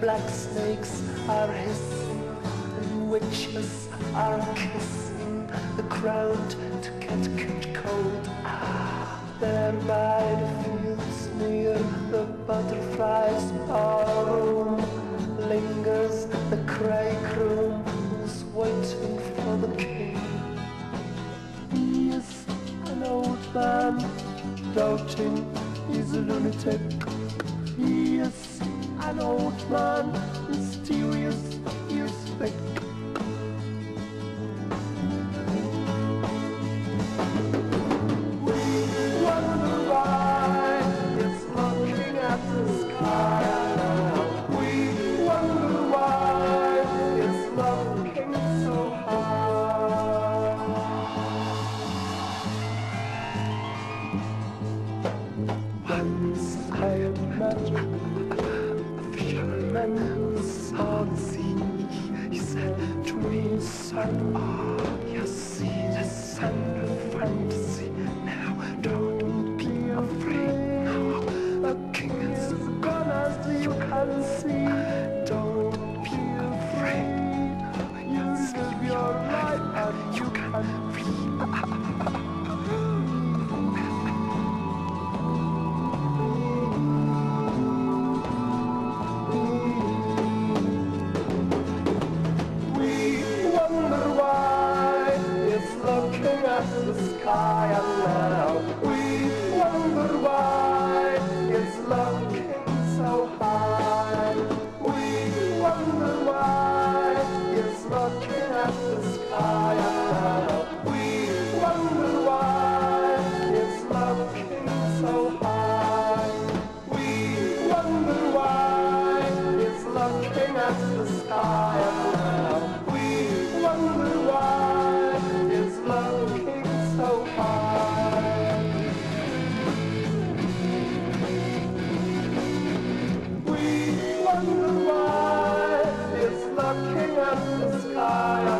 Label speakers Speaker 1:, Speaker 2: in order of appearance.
Speaker 1: black snakes are hissing, and witches are kissing the crowd to get good cold. There by the fields near the butterflies home lingers the cray croom who's waiting for the king. He is an old man, doubting he's a lunatic. He is an old man, mysterious, why it's looking at the sky. We looking so high. Once I met sun. Ah, oh, yes, see the sun the front lion now. the sky.